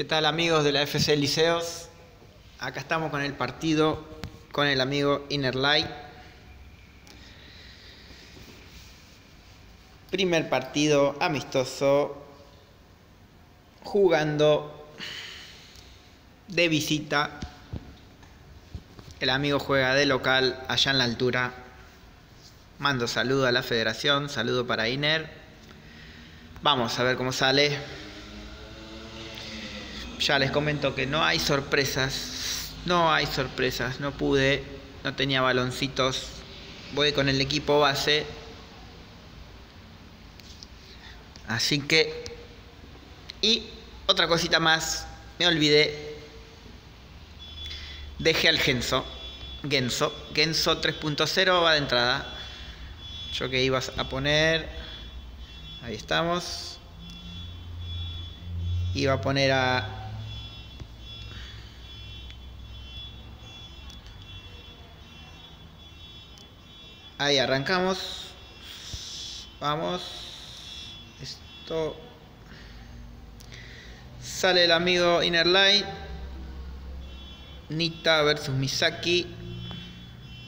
¿Qué tal amigos de la FC Liceos? Acá estamos con el partido con el amigo Innerlight. Primer partido amistoso jugando de visita. El amigo juega de local allá en la altura. Mando saludo a la federación, saludo para Iner. Vamos a ver cómo sale. Ya les comento que no hay sorpresas. No hay sorpresas. No pude. No tenía baloncitos. Voy con el equipo base. Así que... Y otra cosita más. Me olvidé. Dejé al Genso. Genso. Genso 3.0 va de entrada. Yo que ibas a poner... Ahí estamos. Iba a poner a Ahí arrancamos. Vamos. Esto. Sale el amigo Innerline. Nita versus Misaki.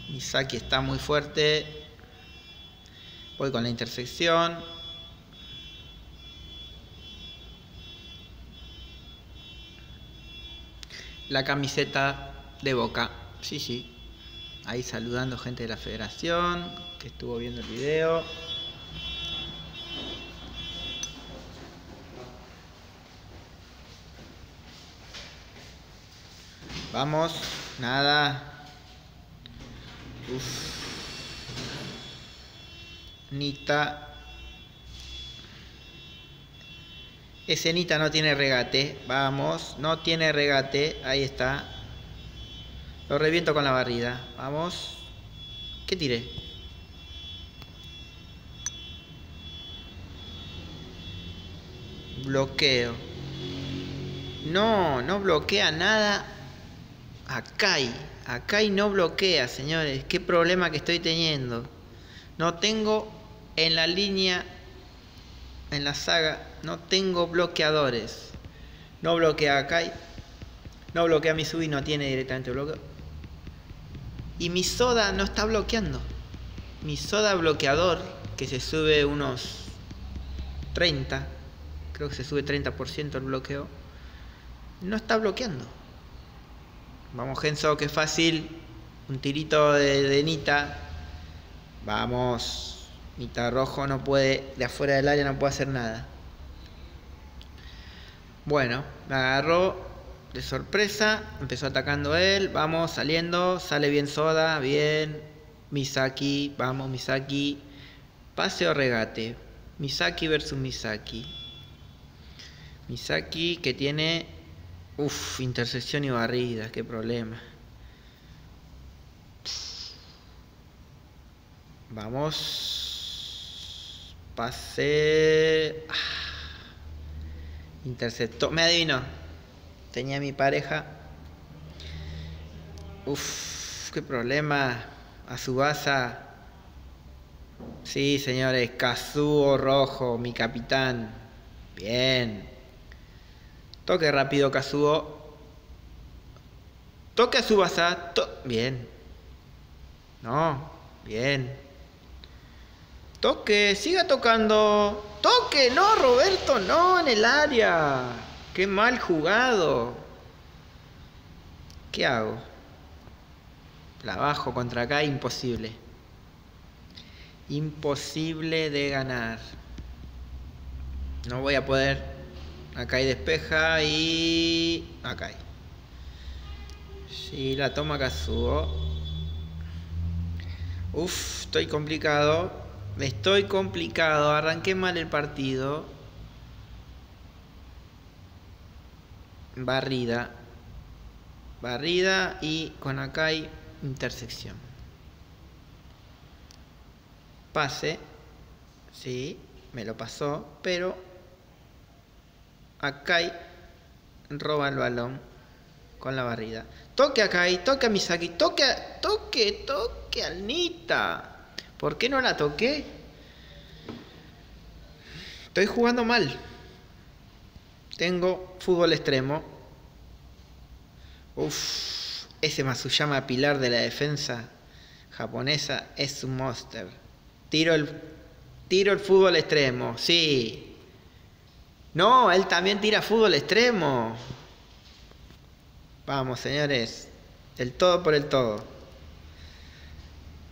Misaki está muy fuerte. Voy con la intersección. La camiseta de boca. Sí, sí. Ahí saludando gente de la federación que estuvo viendo el video. Vamos, nada. Uf. Nita. Ese Nita no tiene regate. Vamos, no tiene regate. Ahí está. Lo reviento con la barrida. Vamos. ¿Qué tiré? Bloqueo. No, no bloquea nada. Akai. Akai no bloquea, señores. Qué problema que estoy teniendo. No tengo en la línea, en la saga, no tengo bloqueadores. No bloquea Akai. No bloquea Misui, no tiene directamente bloqueo. Y mi soda no está bloqueando. Mi soda bloqueador, que se sube unos 30, creo que se sube 30% el bloqueo, no está bloqueando. Vamos, Genso, que fácil. Un tirito de, de Nita. Vamos. Nita rojo no puede, de afuera del área no puede hacer nada. Bueno, me agarró de sorpresa, empezó atacando él, vamos, saliendo, sale bien Soda, bien, Misaki, vamos Misaki, pase o regate, Misaki versus Misaki. Misaki que tiene, uff, intersección y barrida, qué problema. Vamos, pase, ah. interceptó, me adivino, tenía mi pareja. Uf, qué problema. A su base. Sí, señores, Kazuo Rojo, mi capitán. Bien. Toque rápido, Kazuo. Toque a base. bien. No, bien. Toque, siga tocando. Toque, no, Roberto, no, en el área. Qué mal jugado. ¿Qué hago? La bajo contra acá, imposible. Imposible de ganar. No voy a poder. Acá hay despeja y... Acá hay. Sí, la toma Kazuo. Uf, estoy complicado. Estoy complicado. Arranqué mal el partido. Barrida, barrida y con acá hay intersección. Pase, sí, me lo pasó, pero acá roba el balón con la barrida. Toque acá y toque a Misaki, toque, toque, toque al Nita. ¿Por qué no la toqué? Estoy jugando mal. Tengo fútbol extremo. Uf, ese Masuyama pilar de la defensa japonesa es un monster. Tiro el, tiro el fútbol extremo, sí. No, él también tira fútbol extremo. Vamos, señores. El todo por el todo.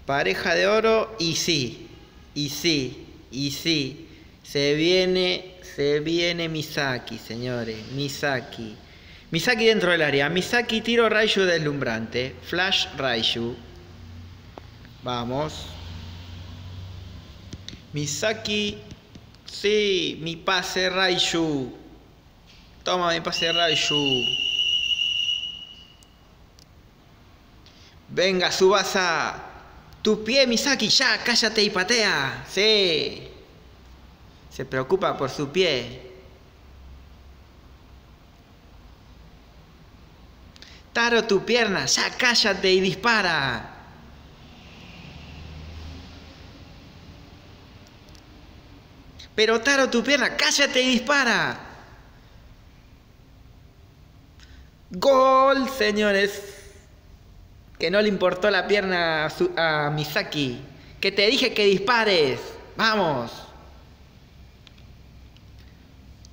Pareja de oro y sí. Y sí. Y sí. Se viene, se viene Misaki, señores. Misaki. Misaki dentro del área. Misaki tiro Raiju deslumbrante. Flash Raiju. Vamos. Misaki. Sí, mi pase Raiju. Toma mi pase Raiju. Venga, Subasa. Tu pie, Misaki, ya, cállate y patea. Sí. Se preocupa por su pie. Taro, tu pierna, ya cállate y dispara. Pero Taro, tu pierna, cállate y dispara. Gol, señores. Que no le importó la pierna a, Misaki. Que te dije que dispares. Vamos.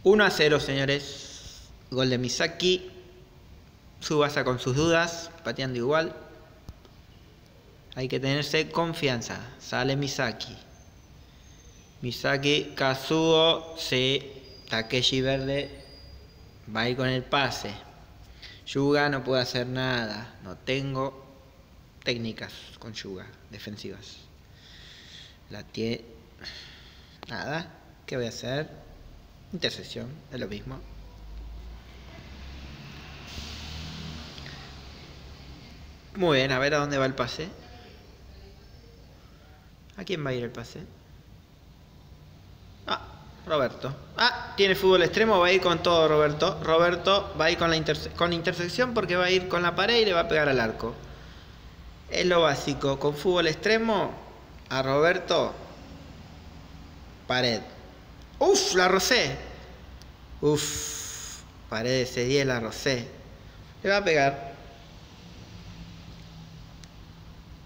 1 a 0, señores. Gol de Misaki. Subasa con sus dudas, pateando igual. Hay que tenerse confianza. Sale Misaki. Misaki, Kazuo, sí. Takeshi Verde va a con el pase. Yuga no puede hacer nada. No tengo técnicas con Yuga, defensivas. La tiene... Nada. ¿Qué voy a hacer? Intersección, es lo mismo. Muy bien, a ver a dónde va el pase. ¿A quién va a ir el pase? Ah, Roberto. Ah, tiene fútbol extremo, va a ir con todo Roberto. Roberto va a ir con la con intersección porque va a ir con la pared y le va a pegar al arco. Es lo básico. Con fútbol extremo, a Roberto, pared. Uf, la rosé. Uf, pared ese 10 la rosé. Le va a pegar.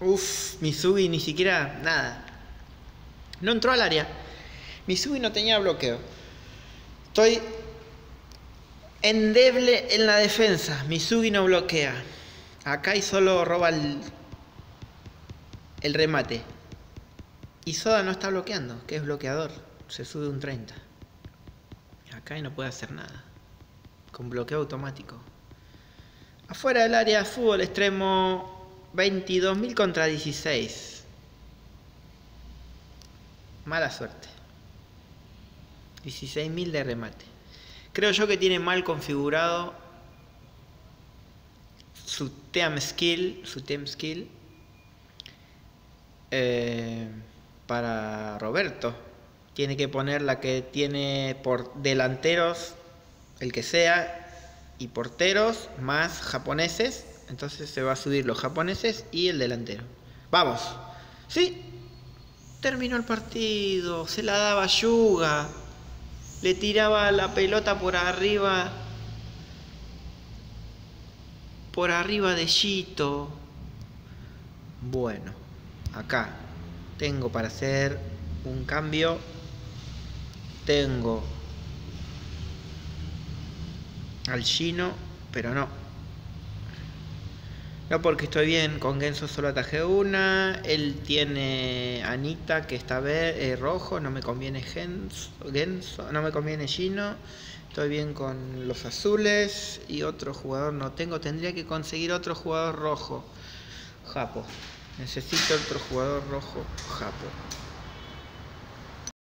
Uf, Misugi ni siquiera nada. No entró al área. Misugi no tenía bloqueo. Estoy endeble en la defensa. Misugi no bloquea. Acá y solo roba el, el remate. Y Soda no está bloqueando, que es bloqueador. Se sube un 30. Acá y no puede hacer nada. Con bloqueo automático. Afuera del área, fútbol extremo 22.000 contra 16. Mala suerte. 16.000 de remate. Creo yo que tiene mal configurado su team skill, su team skill eh, para Roberto. Tiene que poner la que tiene por delanteros, el que sea, y porteros más japoneses entonces se va a subir los japoneses y el delantero. Vamos. Sí. Terminó el partido. Se la daba Yuga. Le tiraba la pelota por arriba. Por arriba de Shito. Bueno. Acá. Tengo para hacer un cambio. Tengo al Shino. Pero no. No porque estoy bien, con Genso solo atajé una. Él tiene Anita que está eh, rojo, no me conviene Genso, no me conviene Gino. Estoy bien con los azules y otro jugador no tengo. Tendría que conseguir otro jugador rojo. Japo. Necesito otro jugador rojo. Japo.